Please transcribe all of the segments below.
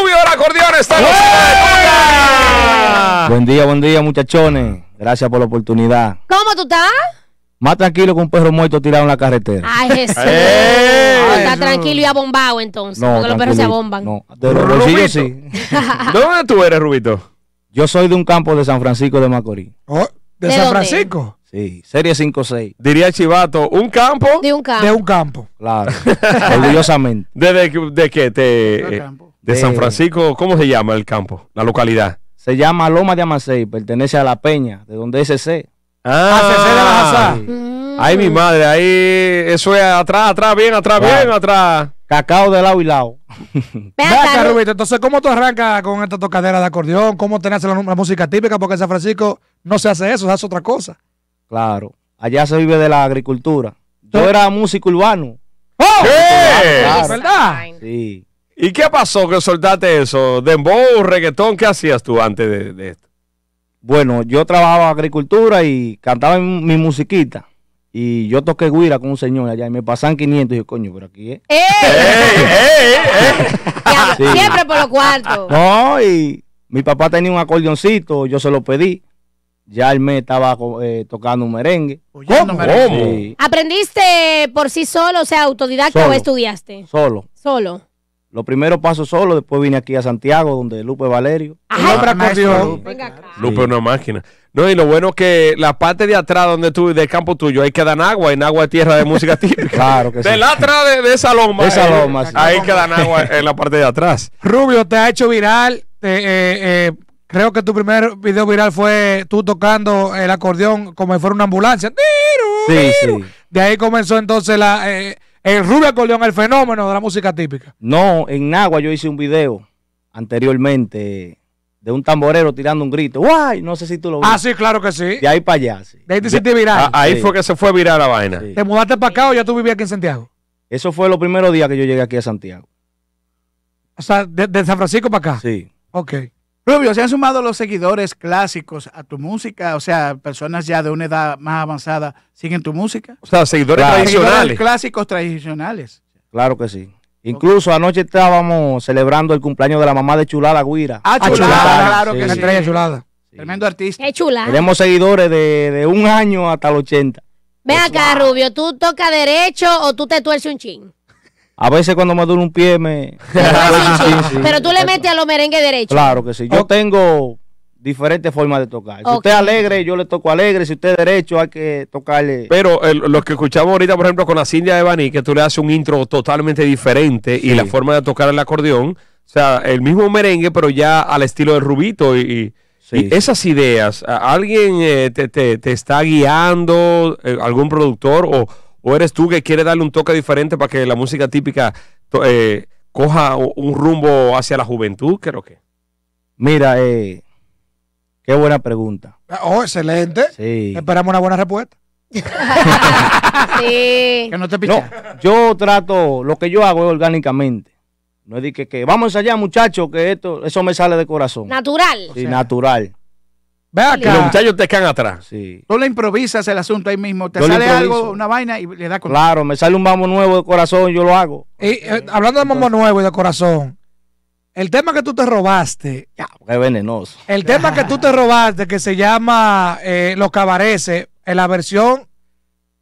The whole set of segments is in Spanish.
Rubio del acordeón está en la Buen día, buen día, muchachones. Gracias por la oportunidad. ¿Cómo tú estás? Más tranquilo que un perro muerto tirado en la carretera. Ay, Jesús. No, está tranquilo y abombado entonces. porque los perros se abomban. No, de los bolsillos sí. ¿De dónde tú eres, Rubito? Yo soy de un campo de San Francisco de Macorís. Oh, ¿De, ¿De San dónde? Francisco? Sí, serie 5-6. Diría Chivato, un campo. De un campo. De un campo. Claro. Orgullosamente. ¿De, de, de qué? De, eh, de San De- Francisco, ¿cómo se llama el campo? La localidad. Se llama Loma de Amasei, pertenece a La Peña, de donde es ese. Ah, CC de la. Ay, mi madre, ahí, eso es atrás, atrás, bien, atrás, bien, atrás. Cacao de lado y lado. Ven Ve acá, acá, Ru- Rubito. Entonces, ¿cómo tú arrancas con esta tocadera de acordeón? ¿Cómo tenés la, la música típica? Porque en San Francisco no se hace eso, se hace otra cosa. Claro. Allá se vive de la agricultura. Yo era músico urbano. ¡Oh! ¿Qué? Claro. ¿Verdad? Sí. ¿Y qué pasó que soltaste eso? ¿Dembow, reggaetón? ¿Qué hacías tú antes de, de esto? Bueno, yo trabajaba agricultura y cantaba en mi musiquita. Y yo toqué guira con un señor allá y me pasan 500 y yo, coño, pero aquí es. ¡Eh! ¡Ey, ey, ey! Diablo, Sí. Siempre por los cuartos. No, y mi papá tenía un acordeoncito, yo se lo pedí. Ya él me estaba eh, tocando un merengue. ¿Cómo? ¿Cómo? Sí, ¿Aprendiste por sí solo, o sea, autodidacta Solo. o estudiaste? solo. Solo. Los primeros pasos solo, después vine aquí a Santiago, donde Lupe Valerio. Venga acá. Lupe Sí. una máquina. No, y lo bueno que la parte de atrás donde tú, del campo tuyo, ahí queda agua, en agua de tierra de música típica. Claro que sí. De la atrás de, de esa loma. De esa ahí, loma, sí. Ahí queda agua en la parte de atrás. Rubio, te ha hecho viral. te- eh, eh, creo que tu primer video viral fue tú tocando el acordeón como si fuera una ambulancia. ¡Tiru, Sí, sí. De ahí comenzó entonces la, el rubio acordeón, el fenómeno de la música típica. No, en Nagua yo hice un video anteriormente de un tamborero tirando un grito. ¡Guay! No sé si tú lo Ah, viste. sí, claro que sí. De ahí para allá, sí. De ahí te hiciste viral. Ah, ahí Sí. fue que se fue viral la vaina. Sí. ¿Te mudaste para acá o ya tú vivías aquí en Santiago? Eso fue los primeros días que yo llegué aquí a Santiago. O sea, de, de San Francisco para acá. Sí. Ok. Rubio, ¿se han sumado los seguidores clásicos a tu música? O sea, personas ya de una edad más avanzada siguen tu música. O sea, seguidores Claro. Seguidores tradicionales. clásicos tradicionales. Claro que sí. Incluso anoche estábamos celebrando el cumpleaños de la mamá de Chulada Guira. Ah, chulada, chulada. claro Sí. que sí. estrella chulada. Tremendo artista. Qué chula. Tenemos seguidores de, de un año hasta el 80. Ven acá, Rubio, ¿tú tocas derecho o tú te tuerces un chin? A veces cuando me duele un pie me... Sí, sí. Pero tú le metes a los merengues derecho. Claro que sí. Yo tengo diferentes formas de tocar. Si usted es alegre, yo le toco alegre. Si usted es derecho, hay que tocarle... Pero el- lo que escuchamos ahorita, por ejemplo, con la Cindia de Bani, que tú le haces un intro totalmente diferente y la forma de tocar el acordeón, o sea, el mismo merengue, pero ya al estilo de Rubito. Y, y- Sí, y sí. esas ideas, ¿a- ¿alguien eh, te, te- te está guiando, eh, algún productor, o, o eres tú que quieres darle un toque diferente para que la música típica eh, coja un rumbo hacia la juventud? Creo que. Mira, eh, qué buena pregunta. Oh, excelente. Sí. Esperamos una buena respuesta. Sí. Que no te No, yo trato, lo que yo hago es orgánicamente. No es de que, que vamos allá, muchachos, que esto, eso me sale de corazón. Natural. Sí, natural. Ve Y los acá. muchachos te quedan atrás. Sí. Tú le improvisas el asunto ahí mismo. Te Yo sale algo, una vaina y le da con. Claro, me sale un vamos nuevo de corazón, yo lo hago. Y, eh, hablando de Mambo Nuevo y de corazón, el tema que tú te robaste, Ya, qué venenoso. el tema que tú te robaste que se llama eh, Los Cabareces, en la versión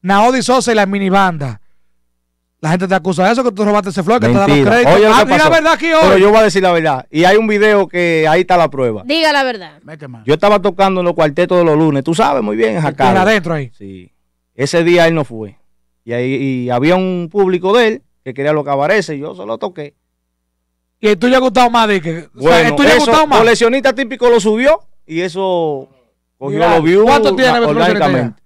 Naodi Sosa y la minibanda. La gente te acusa de eso, que tú robaste ese flow, que te da los Mentira. créditos. Oye, lo ah, la verdad aquí Pero hoy. yo voy a decir la verdad. Y hay un video que ahí está la prueba. Diga la verdad. Yo estaba tocando en los cuartetos de los lunes. Tú sabes muy bien, Jacal. adentro ahí. Sí. Ese día él no fue. Y ahí y había un público de él que quería los cabareces y yo se lo toqué. Y el tuyo ha gustado más, de que. o sea, Bueno, el tuyo ha eso, gustado más. coleccionista típico lo subió y eso cogió los views ¿cuánto tiene ah, el coleccionista orgánicamente.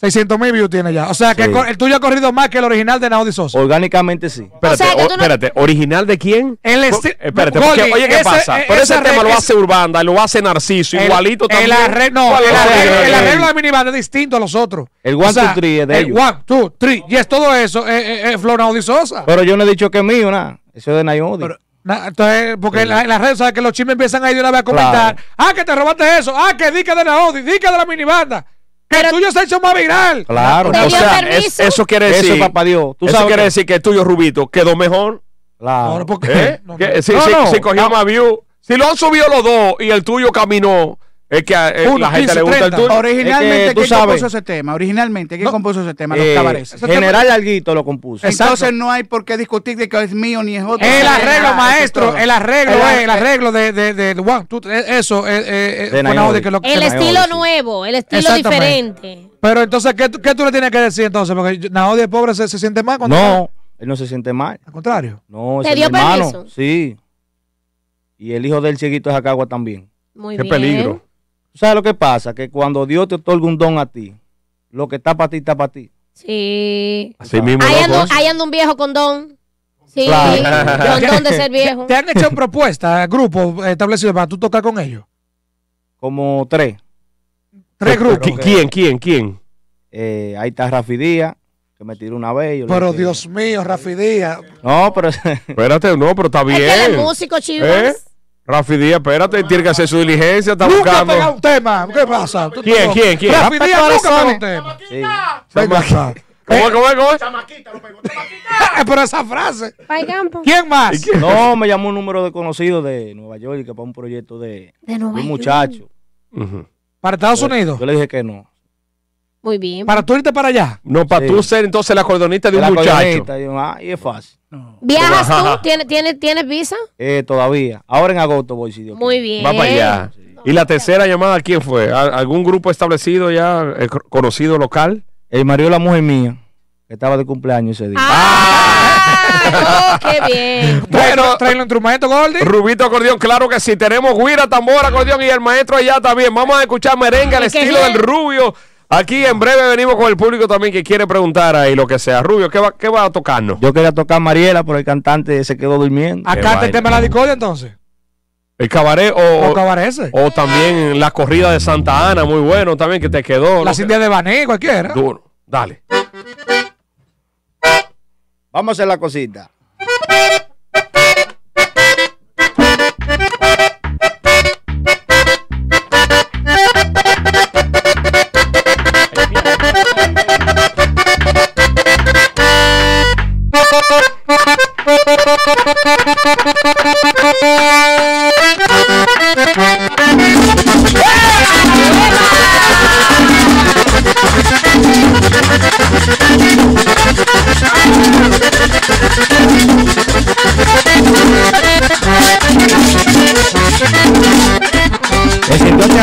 600 mil views tiene ya. O sea, que Sí. el el tuyo ha corrido más que el original de Naudi Sosa. Orgánicamente sí. Espérate, sea, o- no- espérate, ¿original de quién? El espérate, porque, oye, ¿qué ese- pasa? eh, Pero ese tema lo hace Urbanda, lo hace Narciso, El- igualito también. El arreglo, no, ¿Cuál el arreglo, el arreglo de la minibanda es distinto a los otros. El one, two, three es de el ellos. One, two, three. Y es todo eso, es, es, es Flor Naudi Sosa. Pero yo no he dicho que es mío, nada. Eso es de Nayodi. Pero- Na- Entonces, porque en la- en las redes, sabes que los chismes empiezan ahí de una vez a comentar. Ah, que te robaste eso. Ah, que di que de Naudi, di que de la minibanda. Que el tuyo se ha hecho más viral. claro. O sea, es- eso quiere Eso decir, es papá Dios. Tú eso sabes quiere que- decir que el tuyo Rubito quedó mejor. Claro. No, ¿por qué? ¿Eh? No, no. Si, No, si- no. si cogió No. más view, si lo han subido los dos y el tuyo caminó, es que a eh, Uno, la gente 15, le gusta 30. el tuyo. Originalmente, Es que ¿quién sabes- compuso ese tema? Originalmente, ¿quién No. compuso ese tema? Los Eh, cabarets. Ese tema- General Alguito lo compuso. Exacto. Entonces no hay por qué discutir de que es mío ni es otro. El arreglo, maestro, el arreglo, El eh, el arreglo de, de, de, de tú- eh, eso, eh, eh, eh, De que lo El lo- estilo sí. nuevo, el estilo diferente. Pero entonces, ¿qué, tú- ¿qué tú le tienes que decir entonces? Porque el pobre, se, se siente mal cuando. No, él no se siente mal. Al contrario. No, ¿Te es dio hermano. permiso? Sí. Y el hijo del cieguito es Acagua también. Muy Qué bien. peligro. ¿Tú ¿Sabes lo que pasa? Que cuando Dios te otorga un don a ti, lo que está para ti, está para ti. Sí. Así mismo. Ahí ando un viejo con don. Sí, Claro. don, don de ser viejo. ¿Te han hecho propuestas, grupos establecidos para tú tocar con ellos? Como tres. Tres ¿Qui- grupos. ¿Quién? ¿Quién? ¿Quién? Eh, ahí está Rafi Díaz, que me tiró una vez. yo le Pero dije, Dios mío, Rafi Díaz. No, pero Espérate, no, pero está Es que él es bien. músico, chivas. ¿Eh? Rafi Díaz, espérate, tiene que hacer su diligencia, está Nunca buscando. pegado un tema. ¿Qué pasa? ¿Tú- ¿Quién, quién, quién? Rafi Díaz nunca pegó un tema. sí. Venga acá. ¿Cómo es, cómo es, cómo es? Eh, Pero esa frase. ¿Quién más? No, me llamó un número desconocido de Nueva York que para un proyecto de, De de un muchacho. Para Estados Unidos. Yo le dije que no. Muy bien. Para tú irte para allá. No, para Sí. tú ser entonces la cordonista de El un muchacho. y ah, y es fácil. No. ¿Viajas tú? ¿Tienes, tienes, ¿Tienes visa? Eh, todavía. Ahora en agosto voy, si Dios Muy quiere. bien. Va para allá. ¿Y la tercera llamada quién fue? ¿Al- ¿Algún grupo establecido ya, eh, co- conocido local? El marido de la mujer mía, que estaba de cumpleaños ese día. ¡Ah! oh, ¡Qué bien! Bueno, traen los instrumentos, Gordy. Rubito acordeón, claro que sí. Tenemos guira, tambor, acordeón y el maestro allá también. Vamos a escuchar merengue al estilo es- del Rubio. Aquí en breve venimos con el público también que quiere preguntar ahí lo que sea. Rubio, ¿qué va, qué va a tocarnos? Yo quería tocar Mariela, pero el cantante se quedó durmiendo. Acá te tema de la discordia entonces. El cabaret O o, cabarece. o también la corrida de Santa Ana, muy bueno también que te quedó. Las lo que- de Baní, cualquiera. Duro. Dale. Vamos a hacer la cosita.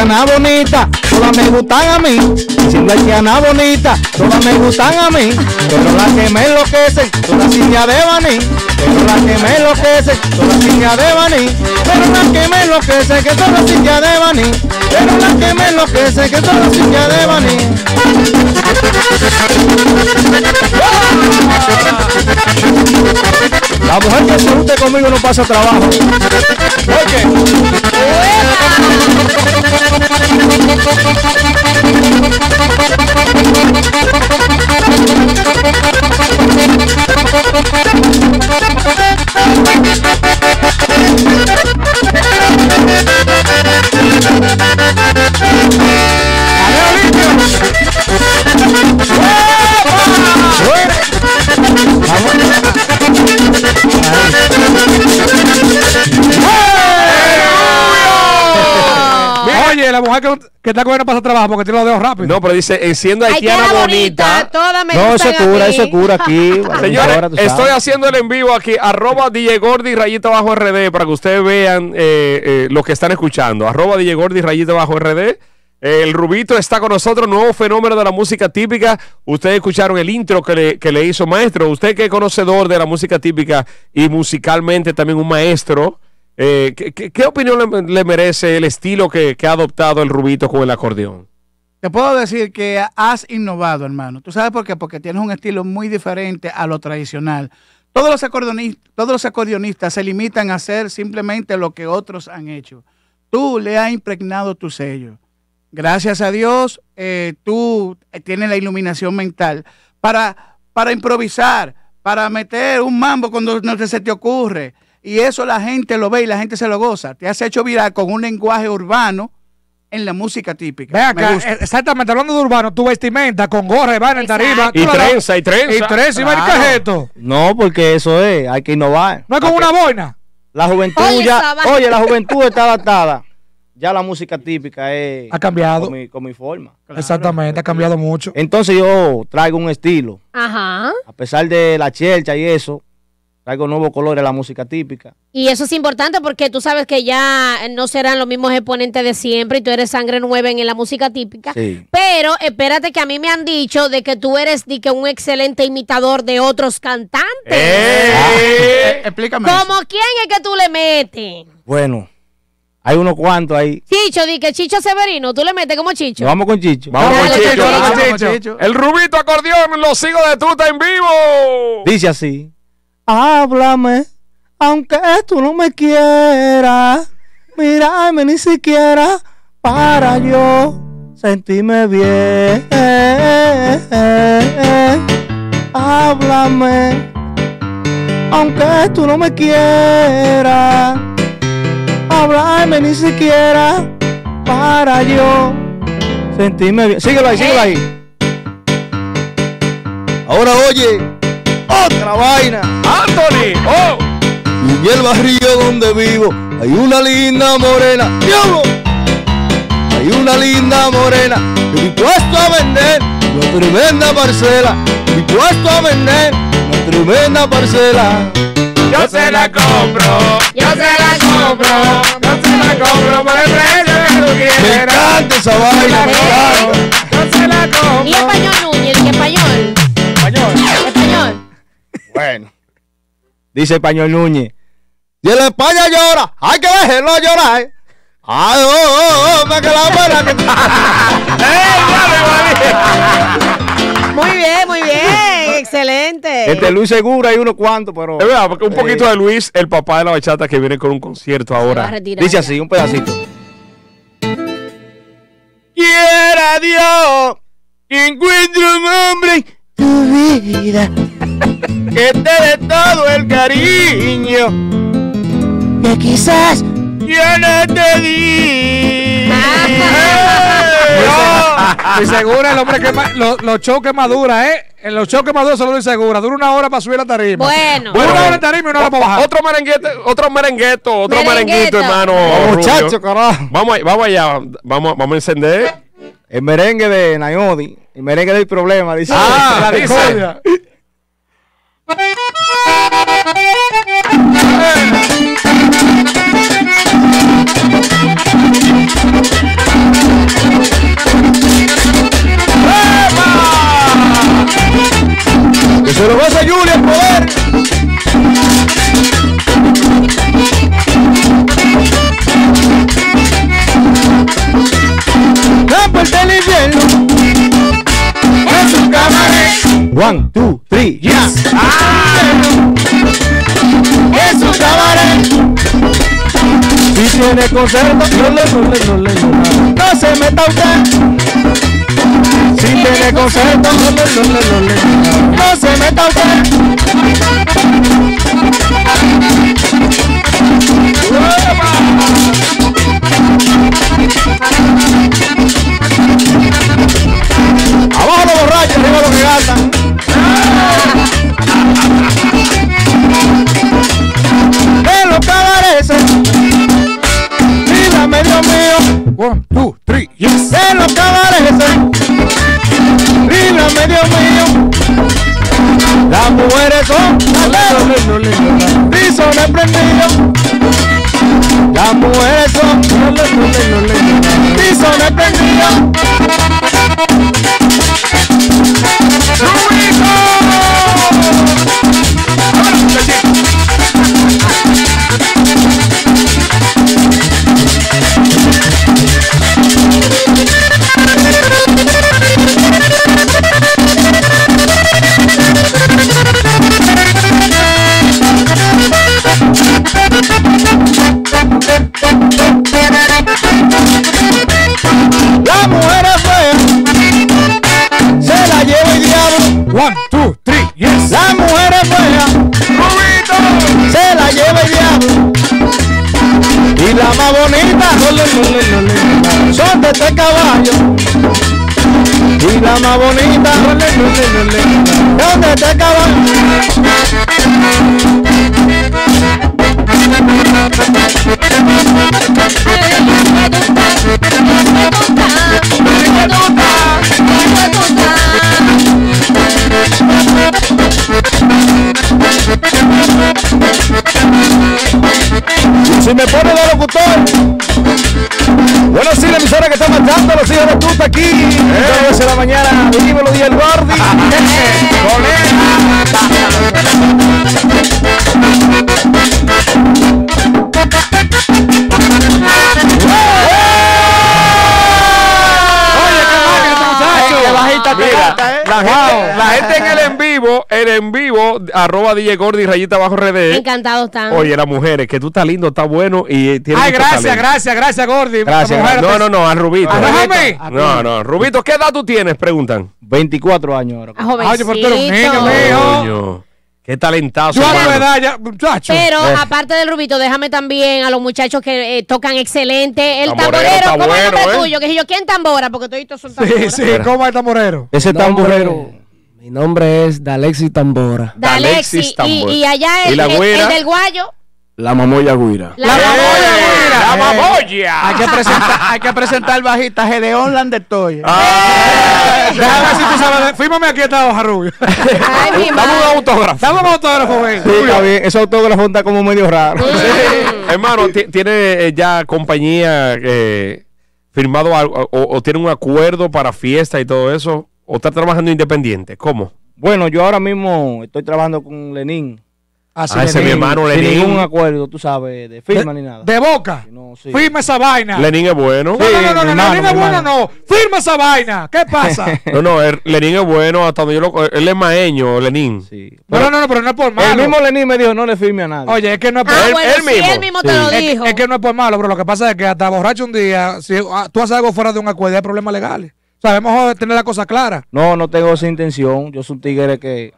Haitiana bonita, todas me gustan a mí. Me siento haitiana bonita, todas me gustan a mí. Pero las que me enloquecen, son las sillas de Baní. Pero las que me enloquecen, son las sillas de Baní. Pero las que me enloquecen, que son las sillas de Baní. Pero las que me enloquecen, que son las sillas de Baní. La mujer que se junte conmigo no pasa trabajo. ¿Por que, está cogiendo pasa trabajo porque tiene los dedos rápidos. No, pero dice, enciendo haitiana bonita. Todas me No, eso cura, eso cura aquí. Señores, estoy haciendo el en vivo aquí, arroba DJ Gordy rayita bajo RD, para que ustedes vean eh, eh, lo que están escuchando. Arroba DJ Gordy rayita bajo RD. El Rubito está con nosotros, nuevo fenómeno de la música típica. Ustedes escucharon el intro que le, que le hizo maestro. Usted que es conocedor de la música típica y musicalmente también un maestro. Eh, ¿qué, opinión le, merece el estilo que, ha adoptado el Rubito con el acordeón? Te puedo decir que has innovado, hermano. ¿Tú sabes por qué? Porque tienes un estilo muy diferente a lo tradicional. Todos los acordeonistas, todos los acordeonistas se limitan a hacer simplemente lo que otros han hecho. Tú le has impregnado tu sello. Gracias a Dios, eh, tú tienes la iluminación mental para, para improvisar, para meter un mambo cuando no se te ocurre. Y eso la gente lo ve y la gente se lo goza. Te has hecho viral con un lenguaje urbano en la música típica. Ve acá, eh, exactamente, hablando de urbano, tu vestimenta con gorra y vaina en tarima. Y trenza, y trenza. Y trenza, y vaina, ¿qué Claro. No, porque eso es, hay que innovar. No es como una boina. La juventud Oye, ya, oye, la juventud está adaptada. Ya la música típica es Ha cambiado. con mi, con mi forma. Exactamente, ha cambiado mucho. Entonces yo traigo un estilo, Ajá. a pesar de la chelcha y eso, traigo nuevos colores a la música típica. Y eso es importante porque tú sabes que ya no serán los mismos exponentes de siempre y tú eres sangre nueva en la música típica. Sí. Pero espérate que a mí me han dicho de que tú eres de que un excelente imitador de otros cantantes. ¡Eh! Eh, explícame. eso. ¿Como quién es que tú le metes? Bueno, hay unos cuantos ahí. Chicho, di que Chicho Severino, tú le metes como Chicho. Nos vamos con Chicho. Vamos Dale, con Chicho, Chicho. vamos. Chicho. El Rubito acordeón, los hijos de tuta en vivo. Dice así. Háblame, aunque tú no me quieras. Mírame ni siquiera para yo sentirme bien. Háblame, aunque tú no me quieras. Háblame ni siquiera para yo sentirme bien. Síguelo ahí, síguelo ahí. Ahora oye, otra vaina. Anthony. Oh. Y en el barrio donde vivo hay una linda morena. ¡Diablo! Hay una linda morena que dispuesto a vender una tremenda parcela. Dispuesto a vender una tremenda parcela. Yo se la compro. Yo se la compro. Yo se la compro por el precio que tú Me quieras. encanta esa vaina, Dice Español Núñez. Si el España llora, hay que dejarlo llorar. Ay, oh, oh, oh, me que la pena que Muy bien, muy bien. Excelente. Entre Luis Segura hay unos cuantos, pero. Es verdad, porque un poquito Eh, de Luis, el papá de la bachata que viene con un concierto Se va a ahora. retirar Dice así, un pedacito. Quiera Dios que encuentre un hombre en tu vida que te dé todo el cariño que quizás yo no te di. Y segura el hombre que los, los shows que más dura, ¿eh? En los shows que más dura solo lo segura. Dura una hora para subir la tarima. Bueno. Dura una Bueno, hora en tarima y una hora para bajar. Otro merenguete, otro merengueto, otro Merengueto. merenguito, hermano. Oh, muchacho, carajo. Vamos, ahí- vamos allá, vamos, vamos a encender. El merengue de Nayodi, el merengue del problema, dice. Ah, La dice. Que se lo goza Julia el poder. La puerta del cabaret. One, two, three, ya. Es un cabaret. Si tiene concierto, no le, no le, no le, no se meta usted. Si tiene concierto, no le, no le, no le, no se meta usted. Abajo arriba los que gastan. En los cabarets, mira medio mío. One, two, three, yes. En los cabarets, mira medio mío. Las mujeres son tizones prendidos. Las mujeres son prendidos. True One, two, three, yes. La mujer es fea. ¡Rubito! Se la lleva el diablo. Y la más bonita. Lole, lole, lole, Son de este caballo. Y la más bonita. Son de este caballo. Si me pone de locutor. Bueno, sí, la emisora que está matando los hijos de tuta aquí. Dos de la mañana, dímelo, y el Gordi. en vivo, arroba DJ Gordy, rayita abajo RD. Encantados están. Oye, las mujeres, que tú estás lindo, estás bueno y eh, tienes Ay, mucho gracias, talento. gracias, gracias, Gordy. Gracias, Mujer, No, no, no, al Rubito. Ah, déjame. No, no, Rubito, ¿qué edad tú tienes? Preguntan. 24 años ahora. A jovencito. Oye, pero tú eres un niño, mío. Qué talentazo. Yo a tu hermano. edad ya, muchacho. Pero Eh. aparte del rubito, déjame también a los muchachos que eh, tocan excelente. El Tamborero tamborero, está ¿cómo es el nombre ¿eh? tuyo? Que si yo, ¿quién tambora? Porque todos son Sí, tamboras. sí, ¿cómo es el tamborero? Ese tamborero. Mi nombre es Dalexi Tambora. Dalexi. Dalexis Y, tambor. y allá ¿Y el, la el- güera? el del guayo. La mamoya guira. La, mamoya, güera. güera. ¡La Eh. mamoya! Hay que presentar, hay que presentar bajita Gedeón Landertoy. Ah, Déjame ver si tú sabes. Fírmame aquí esta hoja, Rubio. Ay, mi Dame un autógrafo. Dame un autógrafo, ven. Sí, está bien. Ese autógrafo está como medio raro. Hermano, ti- ¿tiene eh, ya compañía eh, firmado algo, o, o tiene un acuerdo para fiesta y todo eso? ¿O está trabajando independiente? ¿Cómo? Bueno, yo ahora mismo estoy trabajando con Lenin. Así Ah, ese es mi Lenín. hermano Sin Lenín. ningún acuerdo, tú sabes, de firma ni nada. De boca. No, sí. Firma esa vaina. Lenín es bueno. No, no, no, no, no, hermano, Lenín es bueno, no. Firma esa vaina. ¿Qué pasa? No, no, el- Lenín es bueno, hasta donde yo lo Él es maeño, Lenín. Sí. No, no, no, no, pero no es por malo. El mismo Lenin me dijo, no le firme a nadie. Oye, es que no es por Ah, Él- bueno, él sí, mismo. él mismo te Sí. lo Es dijo. que, es que no es por malo, pero lo que pasa es que hasta borracho un día, si ah, tú haces algo fuera de un acuerdo, hay problemas legales. O sea, mejor tener la cosa clara. No, no tengo esa intención. Yo soy un tigre que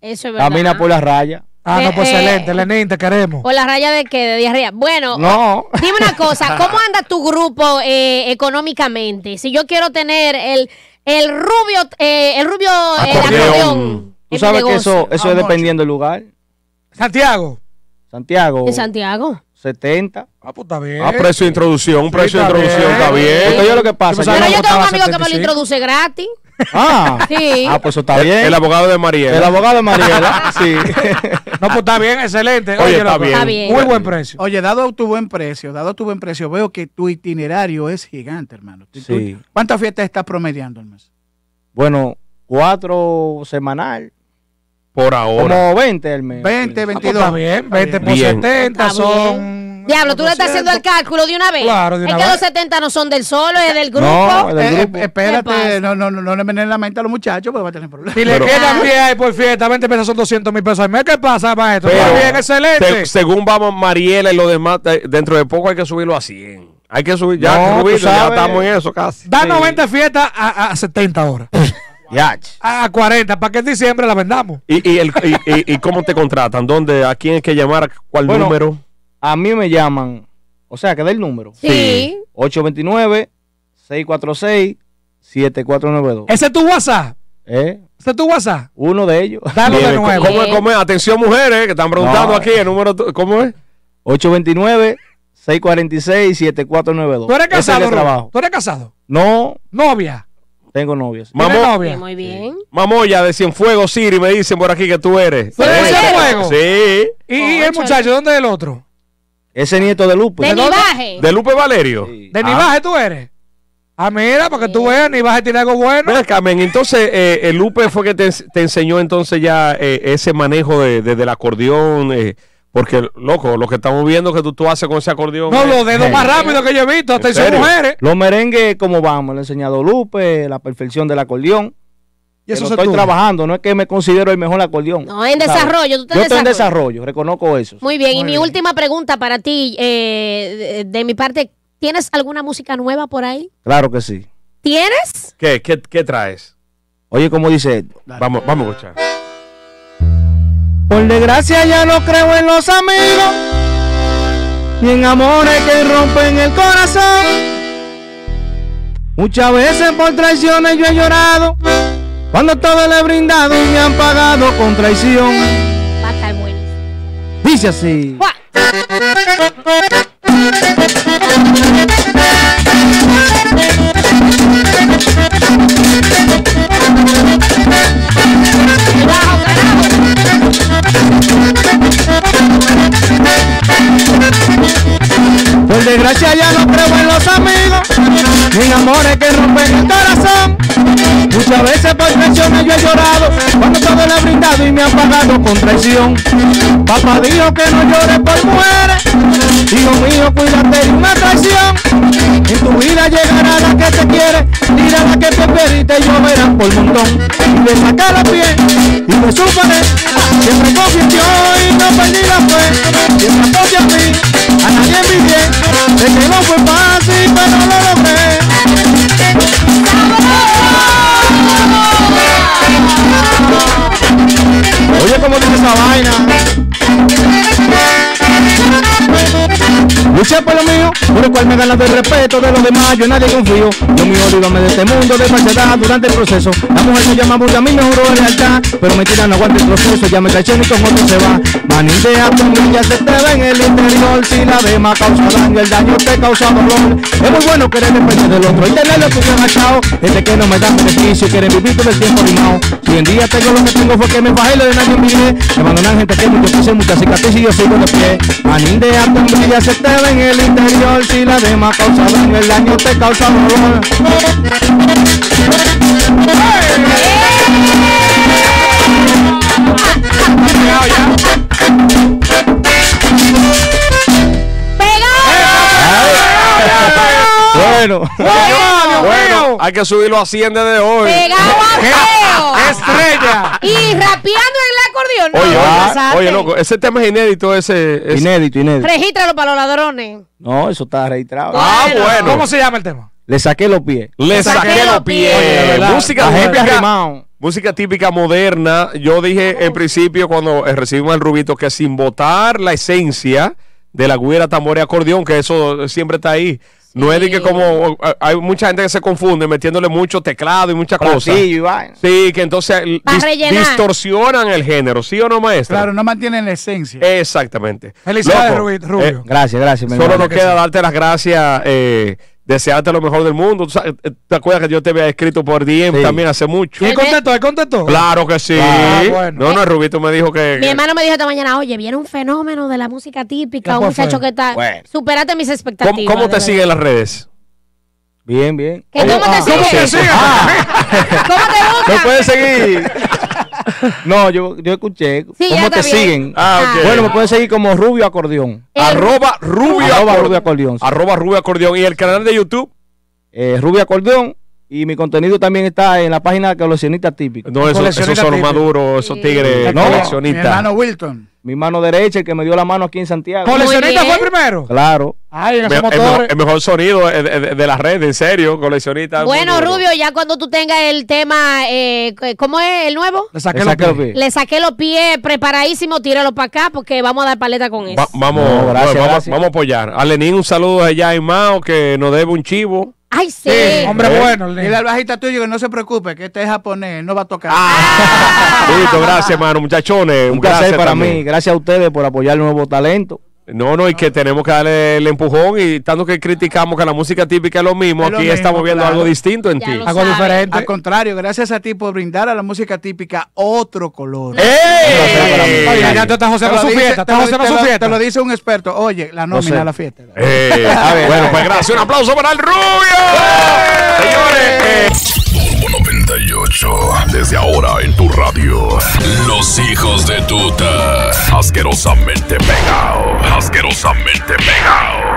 Eso es verdad. camina por la raya. Ah, Eh, no, pues eh, excelente, Lenín, te queremos. ¿Por la raya de qué? ¿De diarrea? Bueno, No. dime una cosa. ¿Cómo anda tu grupo eh, económicamente? Si yo quiero tener el, el rubio, eh, el rubio, el Acordeón. acordeón. Tú en mi sabes que negocio. eso, eso es much? dependiendo del lugar. Santiago. Santiago, En Santiago. 70. Ah, pues está bien. Ah, precio de introducción, un Sí, precio de introducción, bien. está bien. Yo lo que pasa, Pero yo tengo un amigo que me lo 75. introduce gratis. Ah, Sí. ah, pues eso está bien. el abogado de Mariela. El abogado de Mariela, sí. No, pues está bien, excelente. Oye, está bien. Está bien. Muy buen precio. Oye, dado tu buen precio, dado tu buen precio, veo que tu itinerario es gigante, hermano. Sí. ¿Cuántas fiestas estás promediando al mes? Bueno, cuatro semanal, Por ahora. como 20 al mes. 20, Ah, pues 22. está bien, 20 por Bien. 70 Está son. Diablo, tú le estás haciendo el cálculo de una vez. Claro, de es una que vez. los 70 no son del solo, es del grupo. No, es del grupo. eh, espérate, no, no, no, no le envenenen la mente a los muchachos porque va a tener problemas. Si le Pero- quedan Ah. 10 ahí por fiesta, 20 pesos son 200 mil pesos al mes. ¿Qué pasa, maestro? Pero- Está bien, excelente. Se- según vamos Mariela y lo demás, eh, dentro de poco hay que subirlo a 100. Hay que subir, ya, No, tú Rubito, ya estamos en eso casi. Da Sí. 90 fiestas a, a 70 horas. Yach. a 40, para que en diciembre la vendamos. ¿Y, y, el, y, y- y cómo te contratan? ¿Dónde? ¿A quién hay que llamar? ¿Cuál Bueno, número? A mí me llaman, o sea, que da el número. Sí. 829-646-7492. Ese es tu WhatsApp. ¿Eh? Ese es tu WhatsApp. Uno de ellos. Dalo de nuevo. ¿Cómo es? ¿Cómo es? Atención, mujeres, que están preguntando No. aquí el número. ¿Cómo es? 829-646-7492. ¿Tú eres Ese es casado, trabajo. ¿Tú eres casado? No, ¿Novia? Tengo novias. ¿Tienes Mamó- novia? Sí, muy bien. Mamoya de Cienfuegos, Siri, me dicen por aquí que tú eres. ¿Tú eres de Sí. Cienfuegos? Sí. ¿Y, y el muchacho dónde es el otro? Ese nieto de Lupe. De Nivaje. ¿De Lupe Valerio? Sí. ¿De Ah. Nivaje tú eres? Ah, mira, para que tú veas, Nivaje tiene algo bueno. Ven acá, men, entonces eh, el Lupe fue que te, te enseñó entonces ya eh, ese manejo de, de- del acordeón, eh, porque loco, lo que estamos viendo que tú, tú haces con ese acordeón. No, eh, los dedos más rápidos que yo he visto. Atención, serio? mujeres. Los merengues, como vamos, le he enseñado Lupe, la perfección del acordeón. Y Que eso lo se estoy trabajando, no es que me considero el mejor acordeón. No, en ¿sabes? desarrollo. Tú estás Yo en estoy en desarrollo. reconozco eso. Muy bien. y mi última pregunta para ti, eh, de, de mi parte, ¿tienes alguna música nueva por ahí? Claro que sí. ¿Tienes? ¿Qué, qué, qué traes? Oye, como dice esto. Vamos, vamos a escuchar. Por desgracia ya no creo en los amigos, y en amores que rompen el corazón. Muchas veces por traiciones yo he llorado, cuando todo le he brindado y me han pagado con traición. Va a estar buenísimo. Dice así. Cuando todo le he brindado y me han pagado con traición. Papá dijo que no llores por mujeres, hijo mío cuídate de una traición. En tu vida llegará la que te quiere, dirá la que te pierde y te lloverán por montón. Y me saca la piel y me superé, siempre Dios y no perdí la fe. Siempre apoyo a mí, a nadie envidié, sé que no fue fácil por el cual me ganas el respeto de los demás, yo en nadie confío. Yo mío, dígame de este mundo de falsedad durante el proceso. La mujer me llama porque a mí me juró de lealtad, pero mentira no aguanta el proceso, ya me traiciona y con otro se va. Manindea con ya se te ve en el interior, si la dema causa daño, el daño te causa dolor. Es muy bueno querer depender del otro y tenerlo tu bien achado, este que no me da beneficio, quiere vivir todo el tiempo limado. Si en día tengo lo que tengo fue que me bajé lo de nadie envidié, me abandonan gente que mucho quise, muchas cicatrices y yo sigo de pie. Manindea con ya se te ve en el interior, si la dema causa daño, el daño te causa dolor. Bueno, Bueno, hay que subirlo a 100 desde hoy. Pegado a feo. Estrella. Y rapeando en el. No, Oye, oye, loco, ese tema es inédito, ese... ese- inédito, inédito. Regístralo para los ladrones. No, eso está registrado. Ah, Bueno. bueno. ¿Cómo se llama el tema? Le saqué los pies. Le saqué saqué los pies. Oye, música, música, típica moderna. Yo dije en principio cuando eh, recibimos al Rubito que sin botar la esencia de la güera, tambor y acordeón, que eso siempre está ahí. No es de que como hay mucha gente que se confunde metiéndole mucho teclado y muchas cosas. Sí, que entonces Pa' dis- rellenar. distorsionan el género, ¿sí o no, maestra? Claro, no mantienen la esencia. Exactamente. Felicidades, Rubio. eh, Gracias, gracias. Solo nos queda darte las gracias, eh, desearte lo mejor del mundo. Tú sabes, eh, ¿Te acuerdas que yo te había escrito por DM Sí. también hace mucho? ¿Y contestó? ¿Él contestó? Claro que sí. Ah, bueno. No, no, Rubito me dijo que. Mi que- hermano me dijo esta mañana, oye, viene un fenómeno de la música típica, ¿Qué un muchacho que está... Bueno. Superate mis ¿Cómo, expectativas. cómo te verdad. sigue en las redes? Bien, bien. ¿Que ¿Cómo te Ah, sigue? ¿cómo te sigue? ¿Cómo te ¿Me busca? puedes seguir? no, yo, yo escuché. Sí, ¿Cómo te bien. siguen? Ah, ok. Bueno, me pueden seguir como Rubio Acordeón. El- Arroba Rubio Arroba Rubio Acordeón. sí. Arroba Rubio Acordeón. ¿Y el canal de YouTube? Eh, Rubio Acordeón. Y mi contenido también está en la página de coleccionista típico. No, esos, esos son los típico. maduros, esos Sí. tigres No, Mi coleccionistas. hermano Wilton. Mi mano derecha, el que me dio la mano aquí en Santiago. ¿Coleccionista fue primero? Claro. Ay, en Me- esos el, mejor, el sonido de, de- de la red, en serio, coleccionista. Bueno. Rubio, ya cuando tú tengas el tema, eh, ¿cómo es el nuevo? Le saqué Le saqué los pies. pies. Le saqué los pies preparadísimo, tíralo para acá porque vamos a dar paleta con eso. Va- vamos, No, gracias, bueno, vamos, gracias. vamos a apoyar. A Lenín, un saludo allá en Mao que nos debe un chivo. Ay, sí. Sí, Hombre ¿Eh? bueno. el Dile al bajista tuyo que no se preocupe, que este es japonés, no va a tocar. Listo, gracias, hermano, muchachones. Un placer gracias para también. mí. Gracias a ustedes por apoyar el nuevo talento. No, no, y que tenemos que darle el empujón y tanto que criticamos que la música típica es lo mismo, Es lo aquí mismo, estamos viendo claro. algo distinto en Ya ti. Algo sabe. diferente. Al contrario, gracias a ti por brindar a la música típica otro color. ¡Ey! Oye, ya tú estás Te su fiesta. te lo- joseando te su lo- fiesta. Te lo dice un experto. Oye, la nómina sé. a la fiesta. Eh, bueno, pues gracias. Un aplauso para el Rubio. Señores, eh, 98. Desde ahora en tu radio. Los hijos de tuta. Asquerosamente pegado. Asquerosamente pegado.